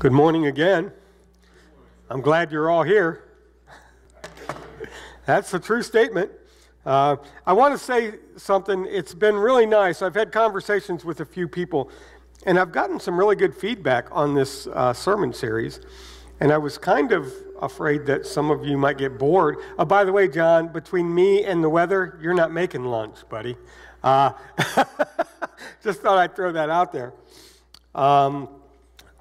Good morning again. I'm glad you're all here. That's a true statement. Uh, I want to say something. It's been really nice. I've had conversations with a few people, and I've gotten some really good feedback on this uh, sermon series. And I was kind of afraid that some of you might get bored. Uh, by the way, John, between me and the weather, you're not making lunch, buddy. Uh, just thought I'd throw that out there. Um,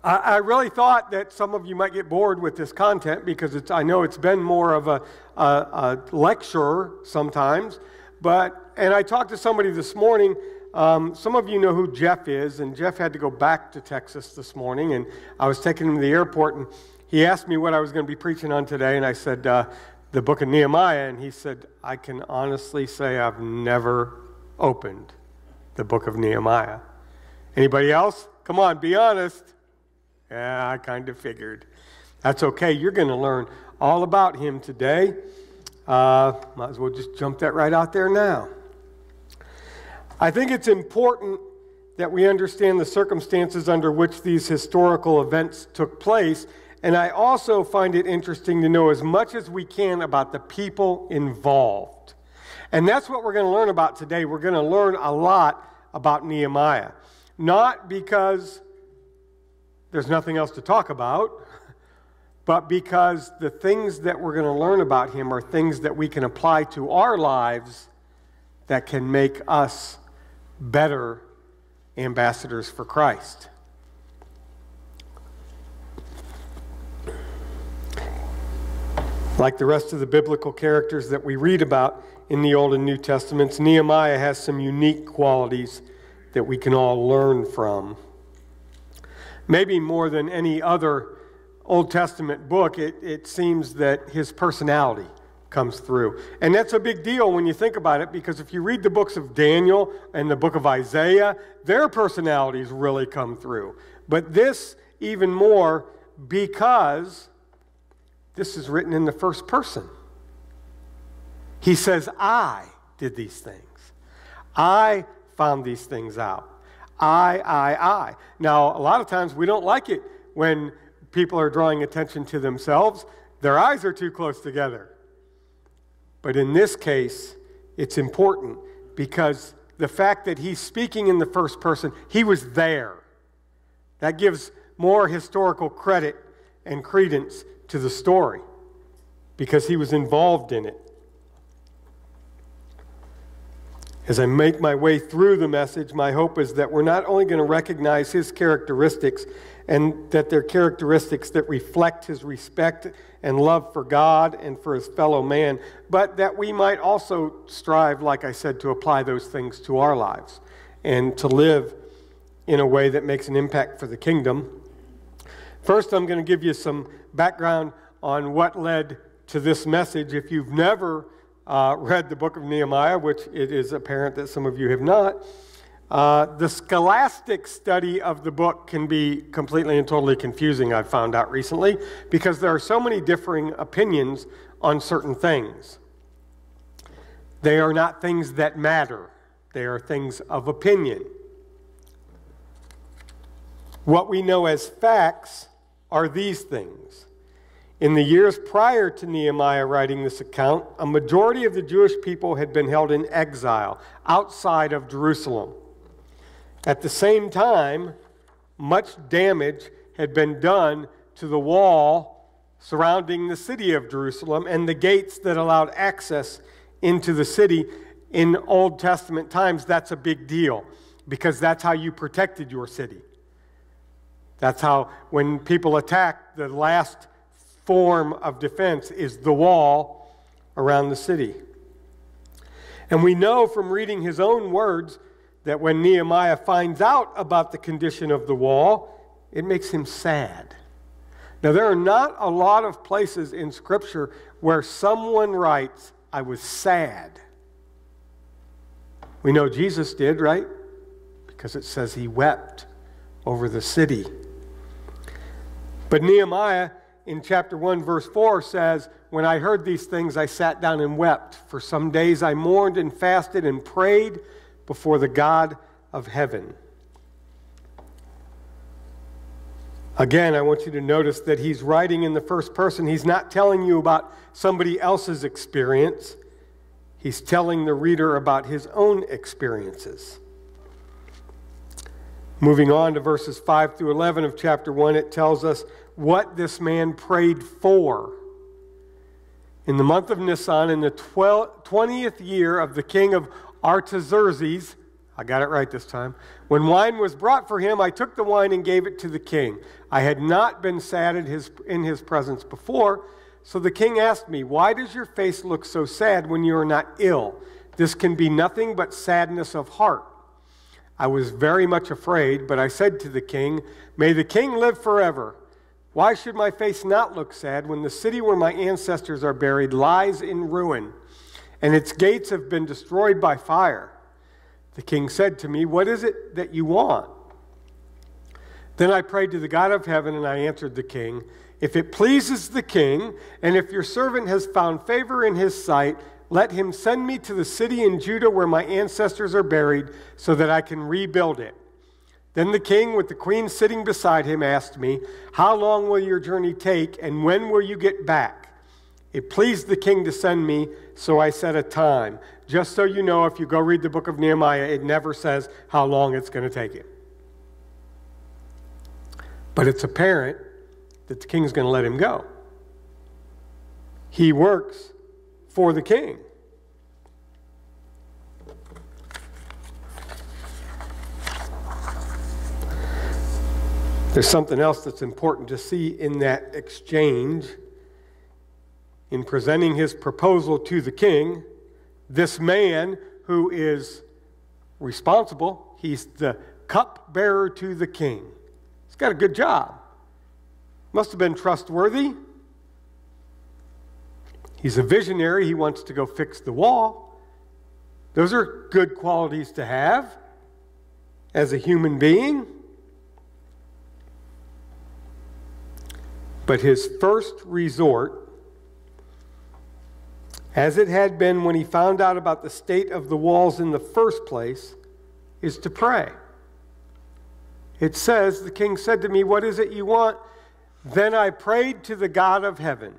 I, really thought that some of you might get bored with this content because it's, I know it's been more of a, a, a lecture sometimes. But, and I talked to somebody this morning. Um, some of you know who Jeff is, and Jeff had to go back to Texas this morning, and I was taking him to the airport, and he asked me what I was going to be preaching on today, and I said, uh, the book of Nehemiah, and he said, I can honestly say I've never opened the book of Nehemiah. Anybody else? Come on, be honest. Yeah, I kind of figured. That's okay. You're going to learn all about him today. Uh, might as well just jump that right out there now. I think it's important that we understand the circumstances under which these historical events took place. And I also find it interesting to know as much as we can about the people involved. And that's what we're going to learn about today. We're going to learn a lot about Nehemiah. Not because there's nothing else to talk about, but because the things that we're going to learn about him are things that we can apply to our lives that can make us better ambassadors for Christ. Like the rest of the biblical characters that we read about in the Old and New Testaments, Nehemiah has some unique qualities that we can all learn from. Maybe more than any other Old Testament book, it, it seems that his personality comes through. And that's a big deal when you think about it because if you read the books of Daniel and the book of Isaiah, their personalities really come through. But this, even more, because this is written in the first person. He says, I did these things. I found these things out. I, I, I. Now, a lot of times we don't like it when people are drawing attention to themselves. Their eyes are too close together. But in this case, it's important because the fact that he's speaking in the first person, he was there. That gives more historical credit and credence to the story because he was involved in it. As I make my way through the message, my hope is that we're not only going to recognize his characteristics and that they're characteristics that reflect his respect and love for God and for his fellow man, but that we might also strive, like I said, to apply those things to our lives and to live in a way that makes an impact for the kingdom. First, I'm going to give you some background on what led to this message. If you've never uh, read the book of Nehemiah, which it is apparent that some of you have not, uh, the scholastic study of the book can be completely and totally confusing, I've found out recently, because there are so many differing opinions on certain things. They are not things that matter, they are things of opinion. What we know as facts are these things. In the years prior to Nehemiah writing this account, a majority of the Jewish people had been held in exile outside of Jerusalem. At the same time, much damage had been done to the wall surrounding the city of Jerusalem and the gates that allowed access into the city. In Old Testament times, that's a big deal because that's how you protected your city. That's how, when people attacked, the last form of defense is the wall around the city. And we know from reading his own words that when Nehemiah finds out about the condition of the wall, it makes him sad. Now, there are not a lot of places in Scripture where someone writes, I was sad. We know Jesus did, right? Because it says he wept over the city. But Nehemiah in chapter 1, verse 4 says, When I heard these things, I sat down and wept. For some days I mourned and fasted and prayed before the God of heaven. Again, I want you to notice that he's writing in the first person. He's not telling you about somebody else's experience, he's telling the reader about his own experiences. Moving on to verses 5 through 11 of chapter 1, it tells us what this man prayed for. In the month of Nisan, in the 20th year of the king of Artaxerxes, I got it right this time. When wine was brought for him, I took the wine and gave it to the king. I had not been sad in his, in his presence before, so the king asked me, Why does your face look so sad when you are not ill? This can be nothing but sadness of heart. I was very much afraid, but I said to the king, May the king live forever. Why should my face not look sad when the city where my ancestors are buried lies in ruin, and its gates have been destroyed by fire? The king said to me, What is it that you want? Then I prayed to the God of heaven, and I answered the king, If it pleases the king, and if your servant has found favor in his sight, let him send me to the city in Judah where my ancestors are buried, so that I can rebuild it. Then the king, with the queen sitting beside him, asked me, How long will your journey take, and when will you get back? It pleased the king to send me, so I set a time. Just so you know, if you go read the book of Nehemiah, it never says how long it's going to take him. But it's apparent that the king's going to let him go. He works for the king. There's something else that's important to see in that exchange. In presenting his proposal to the king, this man who is responsible, he's the cupbearer to the king. He's got a good job. Must have been trustworthy. He's a visionary. He wants to go fix the wall. Those are good qualities to have as a human being. But his first resort, as it had been when he found out about the state of the walls in the first place, is to pray. It says, The king said to me, What is it you want? Then I prayed to the God of heaven.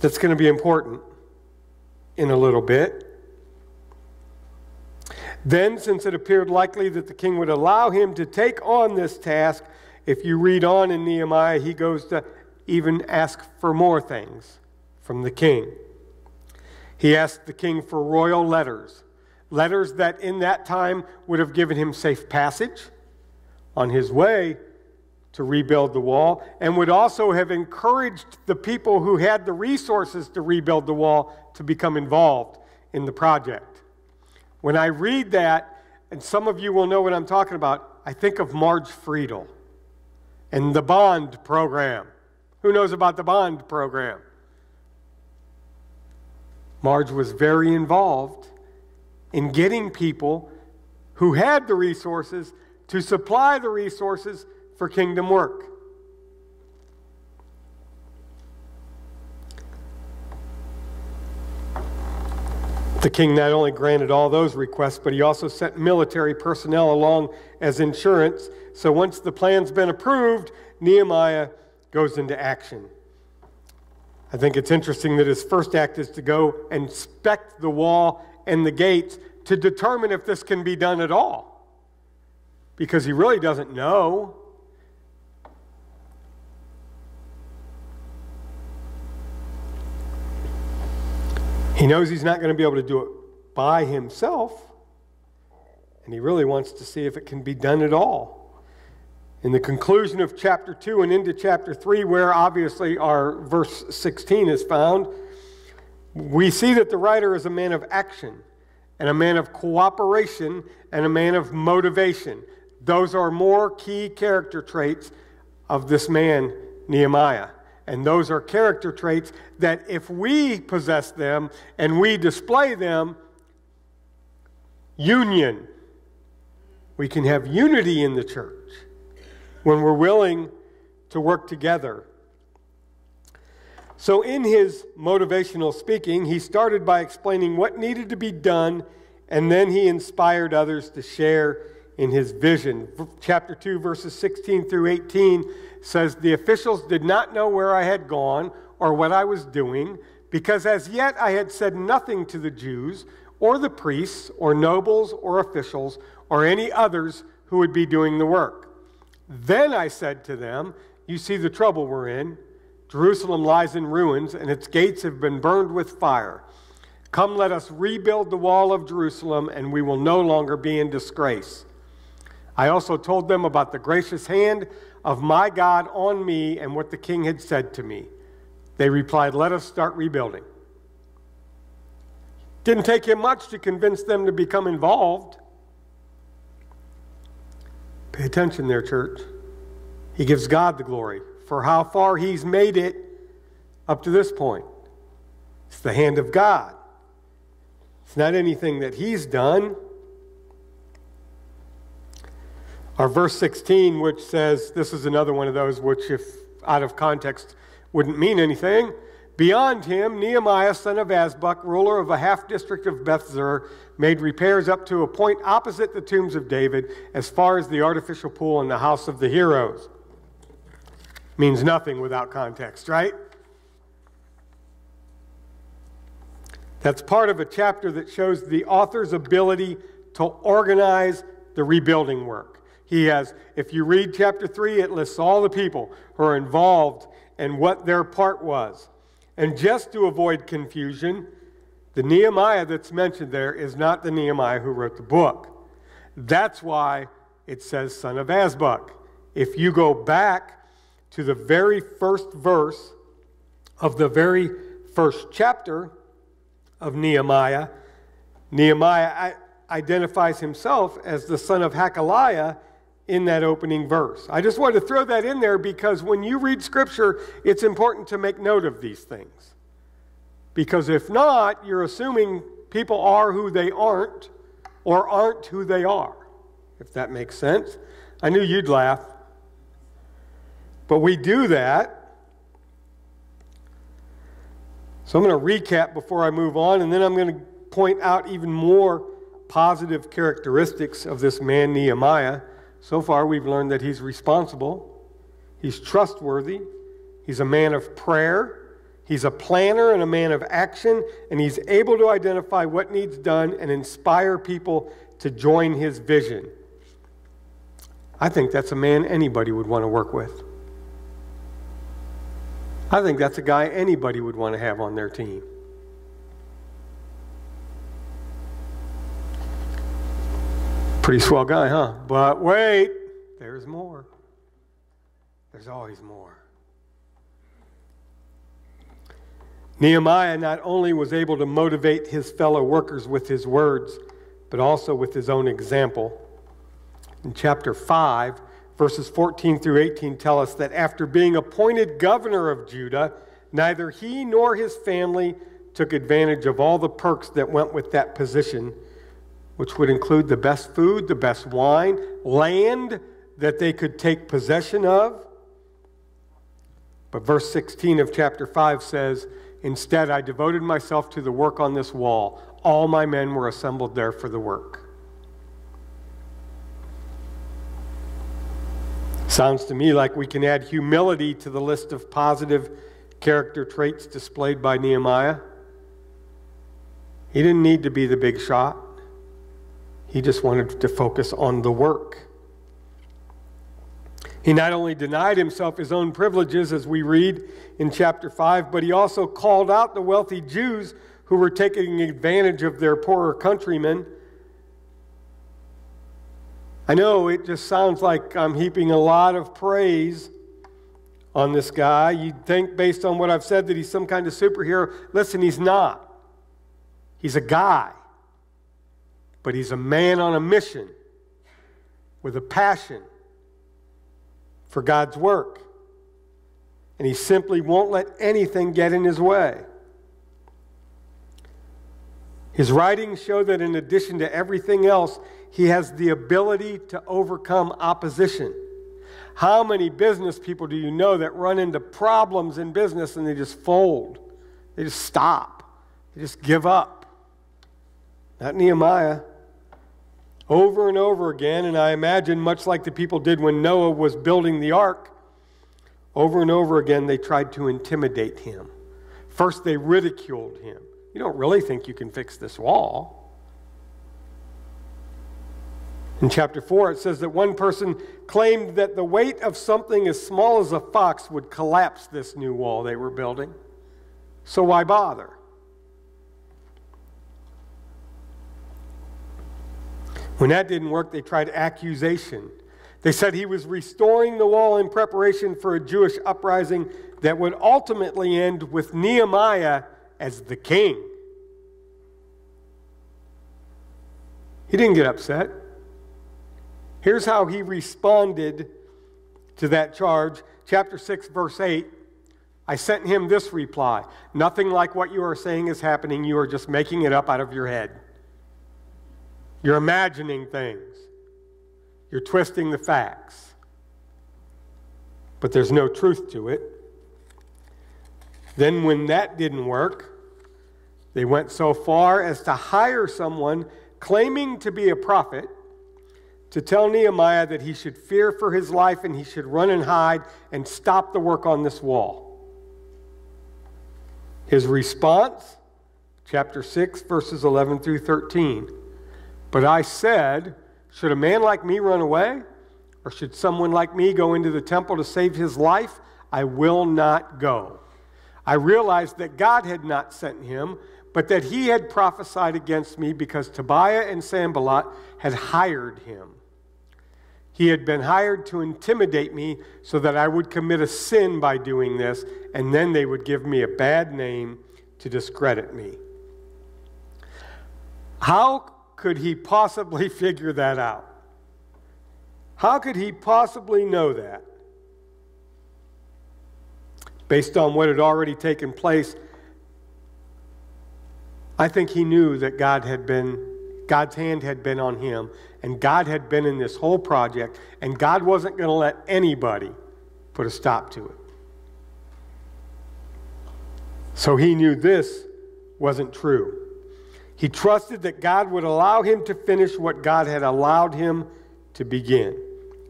That's going to be important in a little bit. Then, since it appeared likely that the king would allow him to take on this task, if you read on in Nehemiah, he goes to even ask for more things from the king. He asked the king for royal letters, letters that in that time would have given him safe passage on his way to rebuild the wall, and would also have encouraged the people who had the resources to rebuild the wall to become involved in the project. When I read that, and some of you will know what I'm talking about, I think of Marge Friedel and the bond program. Who knows about the bond program? Marge was very involved in getting people who had the resources to supply the resources for kingdom work. The king not only granted all those requests, but he also sent military personnel along as insurance. So once the plan's been approved, Nehemiah goes into action. I think it's interesting that his first act is to go inspect the wall and the gates to determine if this can be done at all. Because he really doesn't know. He knows he's not going to be able to do it by himself, and he really wants to see if it can be done at all. In the conclusion of chapter 2 and into chapter 3, where obviously our verse 16 is found, we see that the writer is a man of action and a man of cooperation and a man of motivation. Those are more key character traits of this man, Nehemiah. And those are character traits that if we possess them and we display them, union. We can have unity in the church when we're willing to work together. So, in his motivational speaking, he started by explaining what needed to be done, and then he inspired others to share in his vision. Chapter 2, verses 16 through 18 says, The officials did not know where I had gone or what I was doing, because as yet I had said nothing to the Jews or the priests or nobles or officials or any others who would be doing the work. Then I said to them, You see the trouble we're in. Jerusalem lies in ruins, and its gates have been burned with fire. Come, let us rebuild the wall of Jerusalem, and we will no longer be in disgrace. I also told them about the gracious hand of my God on me and what the king had said to me. They replied, Let us start rebuilding. Didn't take him much to convince them to become involved. Pay attention there, church. He gives God the glory for how far he's made it up to this point. It's the hand of God. It's not anything that he's done. Our verse 16, which says, this is another one of those which, if out of context, wouldn't mean anything. Beyond him, Nehemiah, son of Azbuk, ruler of a half district of Bethzur, made repairs up to a point opposite the tombs of David, as far as the artificial pool in the house of the heroes. Means nothing without context, right? That's part of a chapter that shows the author's ability to organize the rebuilding work. He has, if you read chapter 3, it lists all the people who are involved and what their part was. And just to avoid confusion, the Nehemiah that's mentioned there is not the Nehemiah who wrote the book. That's why it says son of Azbuk. If you go back to the very first verse of the very first chapter of Nehemiah, Nehemiah identifies himself as the son of Hakaliah in that opening verse. I just wanted to throw that in there because when you read Scripture, it's important to make note of these things. Because if not, you're assuming people are who they aren't or aren't who they are, if that makes sense. I knew you'd laugh. But we do that. So I'm going to recap before I move on, and then I'm going to point out even more positive characteristics of this man, Nehemiah. So far, we've learned that he's responsible, he's trustworthy, he's a man of prayer, he's a planner and a man of action, and he's able to identify what needs done and inspire people to join his vision. I think that's a man anybody would want to work with. I think that's a guy anybody would want to have on their team. Pretty swell guy, huh? But wait, there's more. There's always more. Nehemiah not only was able to motivate his fellow workers with his words, but also with his own example. In chapter 5, verses 14 through 18 tell us that after being appointed governor of Judah, neither he nor his family took advantage of all the perks that went with that position which would include the best food, the best wine, land that they could take possession of. But verse 16 of chapter 5 says, Instead, I devoted myself to the work on this wall. All my men were assembled there for the work. Sounds to me like we can add humility to the list of positive character traits displayed by Nehemiah. He didn't need to be the big shot. He just wanted to focus on the work. He not only denied himself his own privileges, as we read in chapter 5, but he also called out the wealthy Jews who were taking advantage of their poorer countrymen. I know it just sounds like I'm heaping a lot of praise on this guy. You'd think, based on what I've said, that he's some kind of superhero. Listen, he's not. He's a guy but he's a man on a mission with a passion for God's work. And he simply won't let anything get in his way. His writings show that in addition to everything else, he has the ability to overcome opposition. How many business people do you know that run into problems in business and they just fold? They just stop. They just give up. Not Nehemiah. Over and over again, and I imagine much like the people did when Noah was building the ark, over and over again they tried to intimidate him. First, they ridiculed him. You don't really think you can fix this wall. In chapter 4, it says that one person claimed that the weight of something as small as a fox would collapse this new wall they were building. So why bother? When that didn't work, they tried accusation. They said he was restoring the wall in preparation for a Jewish uprising that would ultimately end with Nehemiah as the king. He didn't get upset. Here's how he responded to that charge. Chapter 6, verse 8. I sent him this reply Nothing like what you are saying is happening. You are just making it up out of your head. You're imagining things, you're twisting the facts. But there's no truth to it. Then, when that didn't work, they went so far as to hire someone claiming to be a prophet to tell Nehemiah that he should fear for his life and he should run and hide and stop the work on this wall. His response, chapter 6, verses 11 through 13. But I said, Should a man like me run away? Or should someone like me go into the temple to save his life? I will not go. I realized that God had not sent him, but that he had prophesied against me because Tobiah and Sanballat had hired him. He had been hired to intimidate me so that I would commit a sin by doing this, and then they would give me a bad name to discredit me. How could he possibly figure that out? How could he possibly know that? Based on what had already taken place, I think he knew that God had been God's hand had been on him, and God had been in this whole project, and God wasn't going to let anybody put a stop to it. So he knew this wasn't true. He trusted that God would allow him to finish what God had allowed him to begin.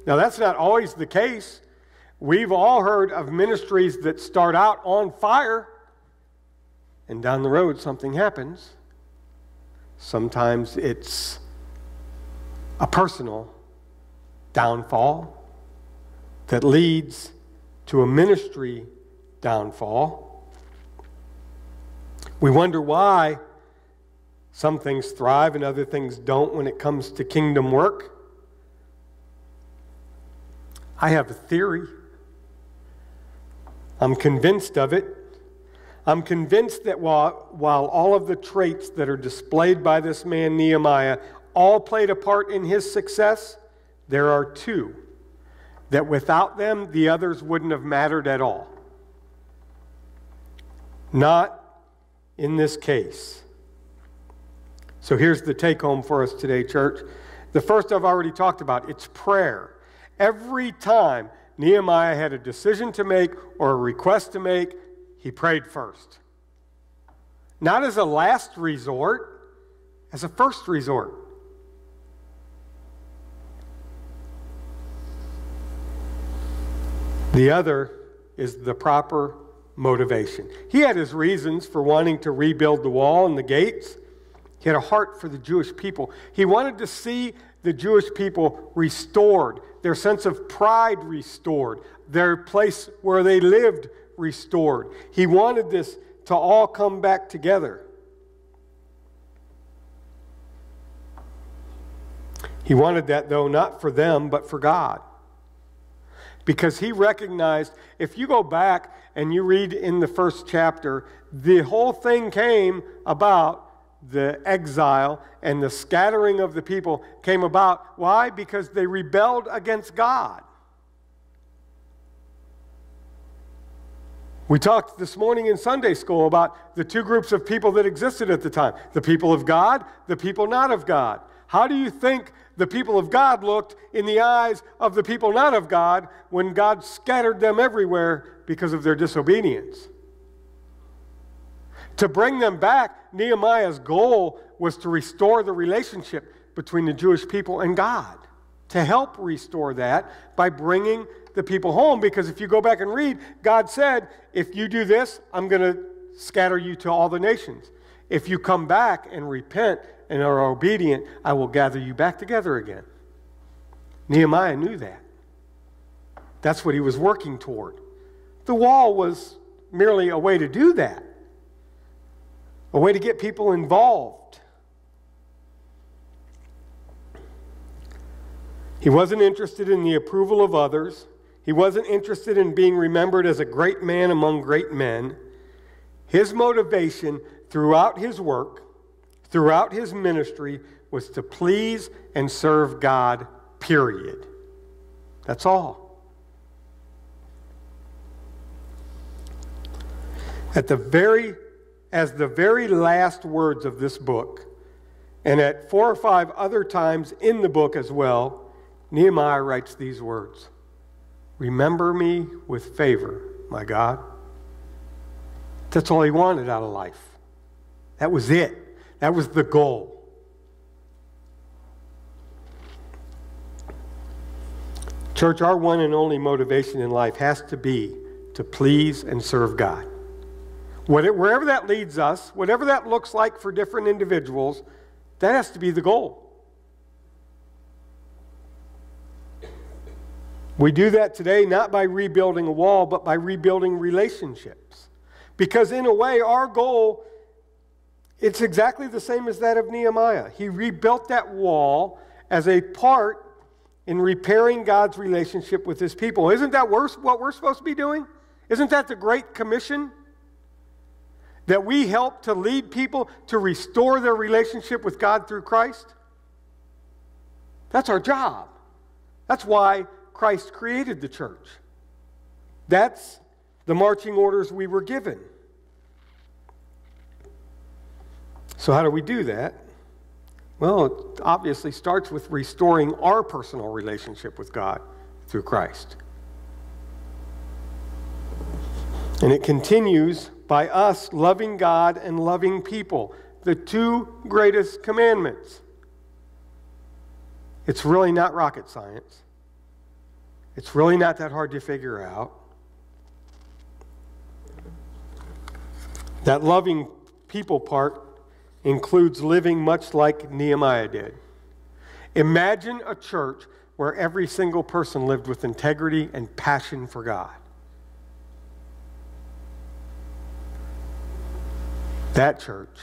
Now, that's not always the case. We've all heard of ministries that start out on fire, and down the road, something happens. Sometimes it's a personal downfall that leads to a ministry downfall. We wonder why some things thrive and other things don't when it comes to kingdom work. I have a theory. I'm convinced of it. I'm convinced that while, while all of the traits that are displayed by this man, Nehemiah, all played a part in his success, there are two that without them, the others wouldn't have mattered at all. Not in this case. So here's the take home for us today, church. The first I've already talked about it's prayer. Every time Nehemiah had a decision to make or a request to make, he prayed first. Not as a last resort, as a first resort. The other is the proper motivation. He had his reasons for wanting to rebuild the wall and the gates. He had a heart for the Jewish people. He wanted to see the Jewish people restored, their sense of pride restored, their place where they lived restored. He wanted this to all come back together. He wanted that, though, not for them, but for God. Because he recognized, if you go back and you read in the first chapter, the whole thing came about the exile and the scattering of the people came about. Why? Because they rebelled against God. We talked this morning in Sunday school about the two groups of people that existed at the time the people of God, the people not of God. How do you think the people of God looked in the eyes of the people not of God when God scattered them everywhere because of their disobedience? To bring them back, Nehemiah's goal was to restore the relationship between the Jewish people and God to help restore that by bringing the people home. Because if you go back and read, God said, if you do this, I'm going to scatter you to all the nations. If you come back and repent and are obedient, I will gather you back together again. Nehemiah knew that. That's what he was working toward. The wall was merely a way to do that, a way to get people involved. He wasn't interested in the approval of others. He wasn't interested in being remembered as a great man among great men. His motivation throughout his work, throughout his ministry, was to please and serve God, period. That's all. At the very, as the very last words of this book, and at four or five other times in the book as well, Nehemiah writes these words Remember me with favor, my God. That's all he wanted out of life. That was it. That was the goal. Church, our one and only motivation in life has to be to please and serve God. Wherever that leads us, whatever that looks like for different individuals, that has to be the goal. We do that today not by rebuilding a wall, but by rebuilding relationships. Because in a way, our goal it's exactly the same as that of Nehemiah. He rebuilt that wall as a part in repairing God's relationship with his people. Isn't that what we're supposed to be doing? Isn't that the Great Commission? That we help to lead people to restore their relationship with God through Christ? That's our job. That's why Christ created the church. That's the marching orders we were given. So, how do we do that? Well, it obviously starts with restoring our personal relationship with God through Christ. And it continues by us loving God and loving people, the two greatest commandments. It's really not rocket science. It's really not that hard to figure out. That loving people part includes living much like Nehemiah did. Imagine a church where every single person lived with integrity and passion for God. That church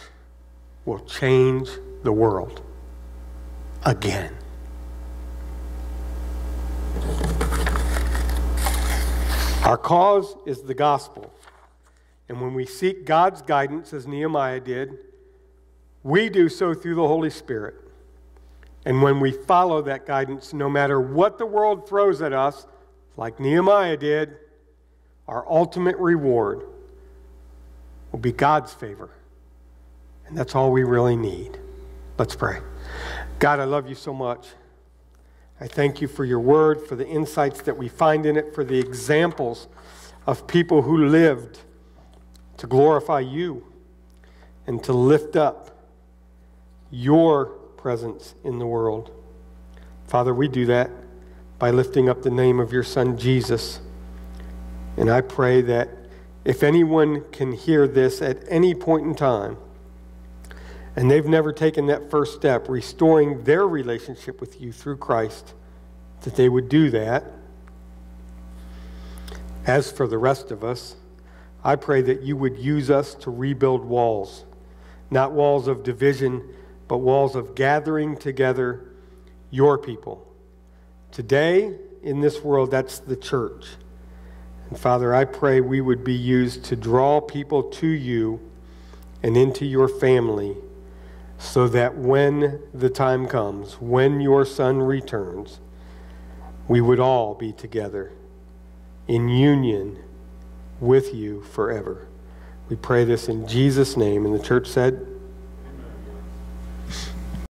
will change the world again. Our cause is the gospel. And when we seek God's guidance, as Nehemiah did, we do so through the Holy Spirit. And when we follow that guidance, no matter what the world throws at us, like Nehemiah did, our ultimate reward will be God's favor. And that's all we really need. Let's pray. God, I love you so much. I thank you for your word, for the insights that we find in it, for the examples of people who lived to glorify you and to lift up your presence in the world. Father, we do that by lifting up the name of your Son, Jesus. And I pray that if anyone can hear this at any point in time, and they've never taken that first step, restoring their relationship with you through Christ, that they would do that. As for the rest of us, I pray that you would use us to rebuild walls, not walls of division, but walls of gathering together your people. Today, in this world, that's the church. And Father, I pray we would be used to draw people to you and into your family so that when the time comes, when your Son returns, we would all be together in union with you forever. We pray this in Jesus' name. And the church said,